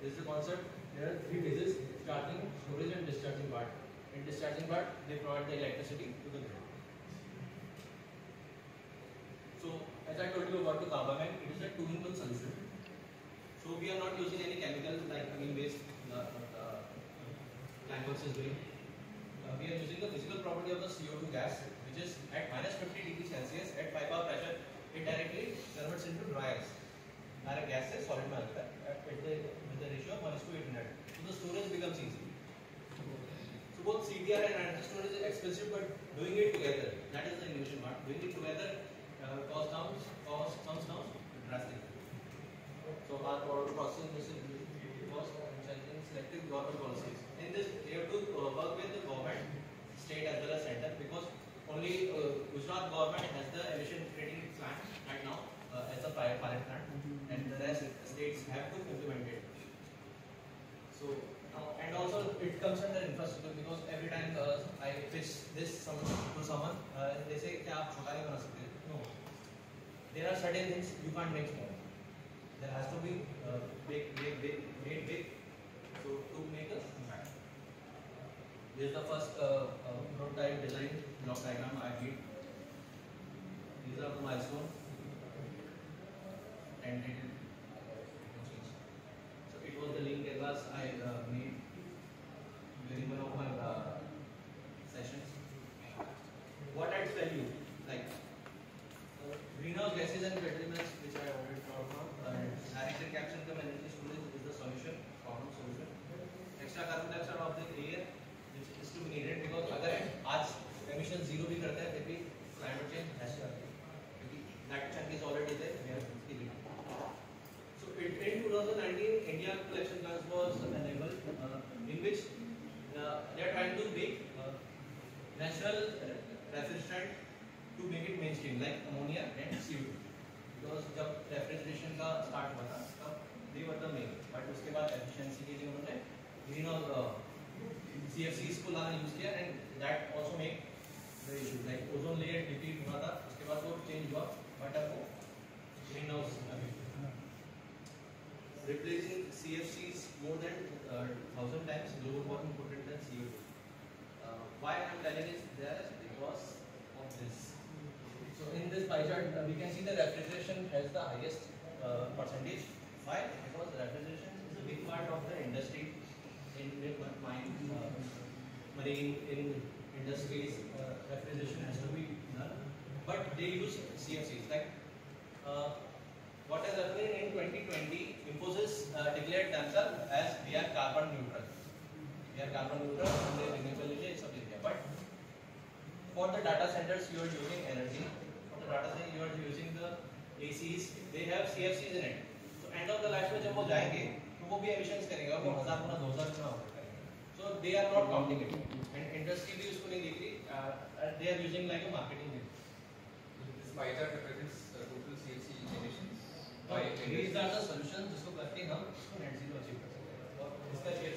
This is the concept. There are three phases: starting, storage, and discharging part. In discharging part, they provide the electricity to the grid. So, as I told you about the carbamide, it is a two-in-one. So we are not using any chemical like amine based uh, uh, is doing. Uh, we are using the physical property of the CO2 gas, which is at minus 50 degrees Celsius at 5 bar pressure, it directly converts into dry ice. Direct gas से solid में आता है with the ratio of 1 to 800. So the storage becomes easy. So both CDR and energy storage is expensive, but doing it together, that is the innovation part. Doing it together, uh, cost down, cost comes down drastically. So our product processing is cost changing selective government policies. In this, we have to uh, work with the government, state as well as center, because only uh, Gujarat government has the emission it comes under infrastructure because every time uh, I pitch this some, to someone, uh, they say क्या आप छोटा नहीं बना सकते? No. There are certain things you can't make small. There has to be uh, big, big, big, made big. So to make a impact. This is the first uh, uh, prototype design block diagram I made. These are the milestones. And it so it was the link atlas I uh, value? Like uh, greenhouse gases and petroleums, which I already talked about. And direct capture cum energy storage is the solution, common solution. Extra carbon dioxide of the air, which is to be needed because अगर आज emission zero भी करते हैं फिर भी climate change ऐसे आती है क्योंकि that chunk is already there. We have to leave. So in, in 2019, India collection plans was enabled, uh, in which uh, they are trying to make uh, natural refrigerant to make it mainstream, like ammonia and CO2. Because जब refrigeration का start हुआ था, तब they were the main. But उसके बाद efficiency के लिए उन्होंने greenhouse uh, CFCs को लाना use किया and that also make the issue. Like ozone layer deplete हुआ था, उसके बाद वो change हुआ, but अब वो greenhouse अभी replacing CFCs more than uh, thousand times global warming potent than CO2. uh, we can see the refrigeration has the highest uh, percentage. Why? Because refrigeration is a big part of the industry in, mine, uh, marine, in industries, uh, refrigeration has to be done. But they use CFCs. Like uh, what has happened in 2020, Infosys uh, declared themselves as we are carbon neutral. We are carbon neutral and renewable energy is But for the data centers, you are using energy Data center you are using the ACs. They have CFCs in it. So end of the life में जब वो जाएँगे तो वो भी emissions करेंगे और वो हज़ार गुना दो हज़ार गुना करेंगे. So they are not counting it. And industry भी उसको नहीं देख रही. Uh, they are using like a marketing. thing. This chart represents uh, total CFC emissions by These are the solutions जिसको करके हम इसको net zero achieve कर सकते हैं और इसका share